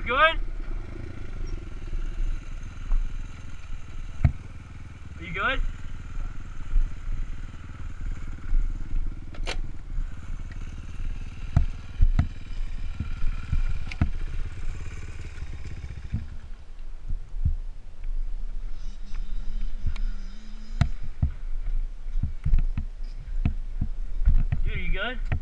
good? Are you good? Dude, are you good?